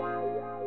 Wow.